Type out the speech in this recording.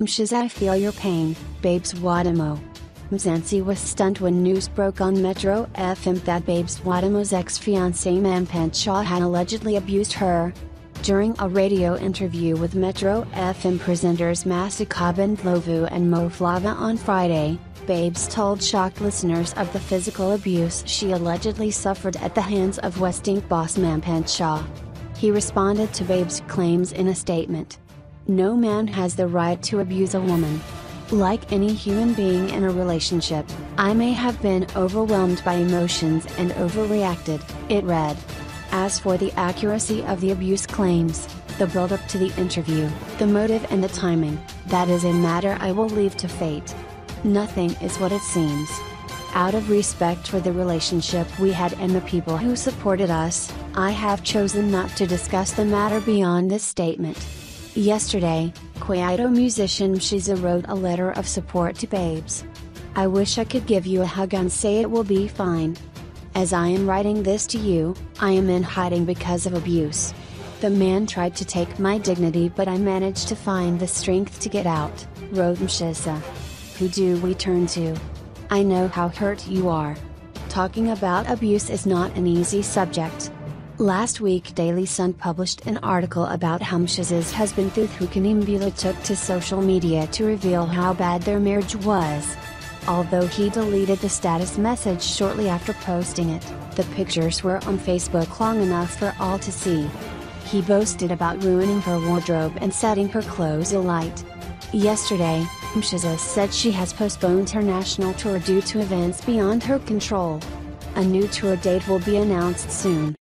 Mshoza I feel your pain, Babes Wodumo. Mzansi was stunned when news broke on Metro FM that Babes Wodumo's ex-fiancé Mampintsha had allegedly abused her. During a radio interview with Metro FM presenters Masechaba Ndlovu and Mo Flava on Friday, Babes told shocked listeners of the physical abuse she allegedly suffered at the hands of West Ink boss Mampintsha. He responded to Babes' claims in a statement. No man has the right to abuse a woman. Like any human being in a relationship, I may have been overwhelmed by emotions and overreacted, it read. As for the accuracy of the abuse claims, the build up to the interview, the motive and the timing, that is a matter I will leave to fate. Nothing is what it seems. Out of respect for the relationship we had and the people who supported us, I have chosen not to discuss the matter beyond this statement. Yesterday, Kwaito musician Mshoza wrote a letter of support to Babes. I wish I could give you a hug and say it will be fine. As I am writing this to you, I am in hiding because of abuse. The man tried to take my dignity but I managed to find the strength to get out, wrote Mshoza. Who do we turn to? I know how hurt you are. Talking about abuse is not an easy subject. Last week Daily Sun published an article about how husband Thuthu Kanimbula took to social media to reveal how bad their marriage was. Although he deleted the status message shortly after posting it, the pictures were on Facebook long enough for all to see. He boasted about ruining her wardrobe and setting her clothes alight. Yesterday, Mshoza said she has postponed her national tour due to events beyond her control. A new tour date will be announced soon.